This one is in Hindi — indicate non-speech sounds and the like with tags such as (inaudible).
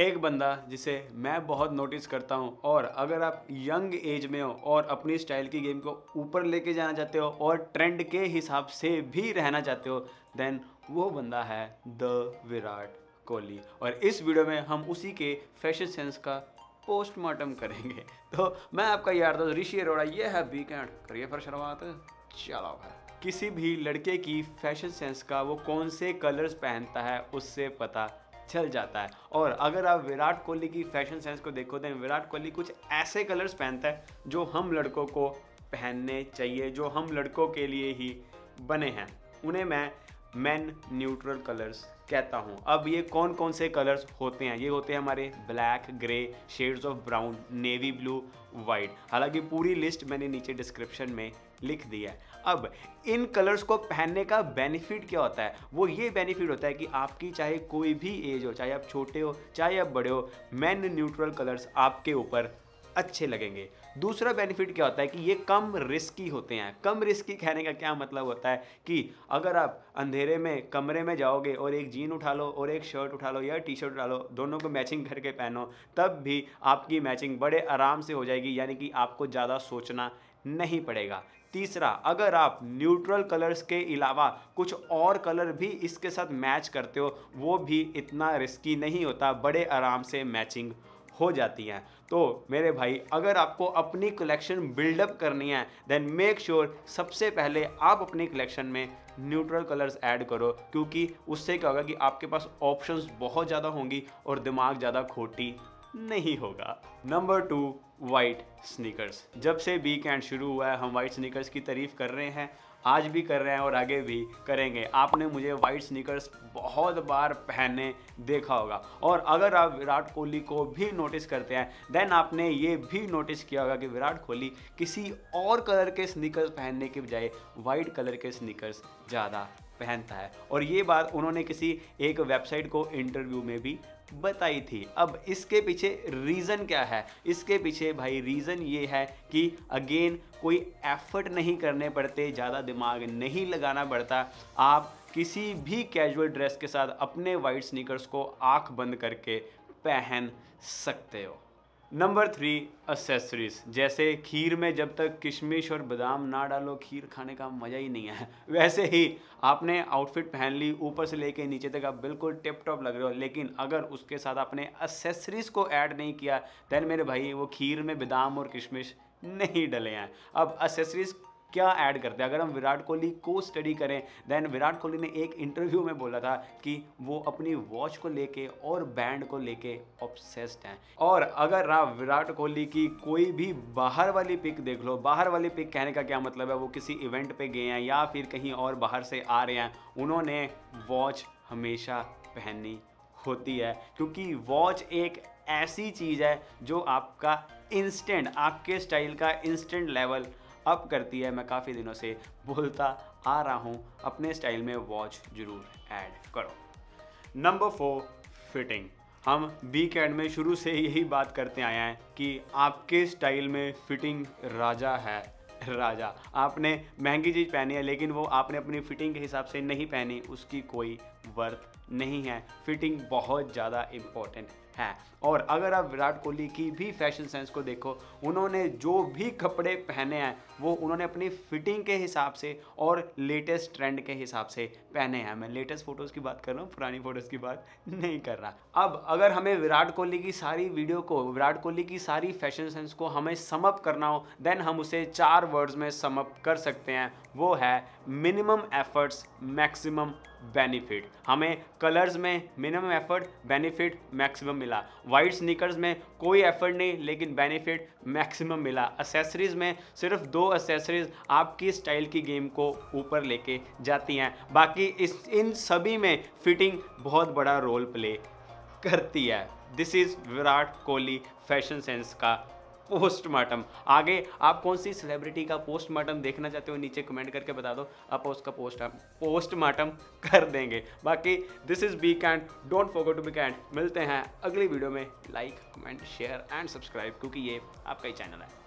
एक बंदा जिसे मैं बहुत नोटिस करता हूँ और अगर आप यंग एज में हो और अपनी स्टाइल की गेम को ऊपर लेके जाना चाहते हो और ट्रेंड के हिसाब से भी रहना चाहते हो देन वो बंदा है द विराट कोहली। और इस वीडियो में हम उसी के फ़ैशन सेंस का पोस्टमार्टम करेंगे। (laughs) तो मैं आपका यार दोस्त ऋषि अरोड़ा, ये है वीकेंड करिए फिर शुरुआत। चलो भाई। किसी भी लड़के की फ़ैशन सेंस का वो कौन से कलर्स पहनता है, उससे पता चल जाता है। और अगर आप विराट कोहली की फ़ैशन सेंस को देखो तो विराट कोहली कुछ ऐसे कलर्स पहनता है, जो हम लड़कों को पहनने चाहिए, जो हम लड़कों के लिए ही बने हैं। उन्हें मैं मैन न्यूट्रल कलर्स कहता हूँ। अब ये कौन कौन से कलर्स होते हैं? ये होते हैं हमारे black grey shades of brown navy blue white हालाँकि पूरी लिस्ट मैंने नीचे डिस्क्रिप्शन में लिख दिया है। अब इन कलर्स को पहनने का बेनिफिट क्या होता है? वो ये बेनिफिट होता है कि आपकी चाहे कोई भी एज हो, चाहे आप छोटे हो, चाहे आप बड़े हो मैन न्यूट्रल कलर्स आपके ऊपर अच्छे लगेंगे। दूसरा बेनिफिट क्या होता है कि ये कम रिस्की होते हैं। कम रिस्की कहने का क्या मतलब होता है कि अगर आप अंधेरे में, कमरे में जाओगे और एक जीन उठा लो और एक शर्ट उठा लो या टी शर्ट उठा लो, दोनों को मैचिंग करके पहनो, तब भी आपकी मैचिंग बड़े आराम से हो जाएगी, यानी कि आपको ज़्यादा सोचना नहीं पड़ेगा। तीसरा, अगर आप न्यूट्रल कलर्स के अलावा कुछ और कलर भी इसके साथ मैच करते हो, वो भी इतना रिस्की नहीं होता, बड़े आराम से मैचिंग हो जाती हैं। तो मेरे भाई, अगर आपको अपनी कलेक्शन बिल्डअप करनी है देन मेक श्योर सबसे पहले आप अपनी कलेक्शन में न्यूट्रल कलर्स ऐड करो, क्योंकि उससे क्या होगा कि आपके पास ऑप्शंस बहुत ज़्यादा होंगी और दिमाग ज़्यादा खोटी नहीं होगा। नंबर टू वाइट स्नीकर्स जब से वीकेंड शुरू हुआ है, हम वाइट स्नीकर्स की तारीफ़ कर रहे हैं, आज भी कर रहे हैं और आगे भी करेंगे। आपने मुझे वाइट स्नीकर्स बहुत बार पहने देखा होगा। और अगर आप विराट कोहली को भी नोटिस करते हैं देन आपने ये भी नोटिस किया होगा कि विराट कोहली किसी और कलर के स्नीकर्स पहनने के बजाय वाइट कलर के स्नीकर्स ज़्यादा पहनता है। और ये बात उन्होंने किसी एक वेबसाइट को इंटरव्यू में भी बताई थी। अब इसके पीछे रीज़न क्या है? इसके पीछे भाई रीज़न ये है कि अगेन कोई एफर्ट नहीं करने पड़ते, ज़्यादा दिमाग नहीं लगाना पड़ता। आप किसी भी कैजुअल ड्रेस के साथ अपने वाइट स्नीकर्स को आँख बंद करके पहन सकते हो। नंबर थ्री असेसरीज जैसे खीर में जब तक किशमिश और बादाम ना डालो, खीर खाने का मज़ा ही नहीं है। (laughs) वैसे ही आपने आउटफिट पहन ली, ऊपर से लेके नीचे तक आप बिल्कुल टिप टॉप लग रहे हो, लेकिन अगर उसके साथ आपने असेसरीज को ऐड नहीं किया दैन मेरे भाई, वो खीर में बादाम और किशमिश नहीं डले हैं। अब असेसरीज क्या ऐड करते हैं? अगर हम विराट कोहली को स्टडी करें देन विराट कोहली ने एक इंटरव्यू में बोला था कि वो अपनी वॉच को लेके और बैंड को लेके ऑब्सेस्ड हैं। और अगर आप विराट कोहली की कोई भी बाहर वाली पिक देख लो, बाहर वाली पिक कहने का क्या मतलब है? वो किसी इवेंट पे गए हैं या फिर कहीं और बाहर से आ रहे हैं, उन्होंने वॉच हमेशा पहननी होती है। क्योंकि वॉच एक ऐसी चीज़ है जो आपका इंस्टेंट आपके स्टाइल का इंस्टेंट लेवल अप करती है। मैं काफ़ी दिनों से बोलता आ रहा हूँ। अपने स्टाइल में वॉच ज़रूर ऐड करो। Number four, fitting. हम वीकेंड में शुरू से यही बात करते आए हैं कि आपके स्टाइल में फिटिंग राजा है। राजा, आपने महँगी चीज़ पहनी है, लेकिन वो आपने अपनी फिटिंग के हिसाब से नहीं पहनी। उसकी कोई वर्थ नहीं है। फिटिंग बहुत ज़्यादा इम्पोर्टेंट है। और अगर आप विराट कोहली की भी फ़ैशन सेंस को देखो, उन्होंने जो भी कपड़े पहने हैं, वो उन्होंने अपनी फिटिंग के हिसाब से और लेटेस्ट ट्रेंड के हिसाब से पहने हैं। मैं लेटेस्ट फ़ोटोज़ की बात कर रहा हूँ, पुरानी फ़ोटोज़ की बात नहीं कर रहा। अब अगर हमें विराट कोहली की सारी वीडियो को, विराट कोहली की सारी फ़ैशन सेंस को हमें समअप करना हो देन हम उसे चार वर्ड्स में समअप कर सकते हैं। वो है मिनिमम एफर्ट्स मैक्सिमम बेनिफिट हमें कलर्स में मिनिमम एफर्ट बेनिफिट मैक्सिमम मिला। वाइट स्नीकर्स में कोई एफर्ट नहीं, लेकिन बेनिफिट मैक्सिमम मिला। असेसरीज में सिर्फ़ दो असेसरीज आपकी स्टाइल की गेम को ऊपर लेके जाती हैं। बाकी इस, इन सभी में फिटिंग बहुत बड़ा रोल प्ले करती है। This is Virat Kohli fashion sense का पोस्टमार्टम। आगे आप कौन सी सेलिब्रिटी का पोस्टमार्टम देखना चाहते हो, नीचे कमेंट करके बता दो, आप उसका पोस्ट पोस्टमार्टम कर देंगे। बाकी this is be canned don't forget to be canned मिलते हैं अगली वीडियो में। Like comment share and subscribe क्योंकि ये आपका ही चैनल है।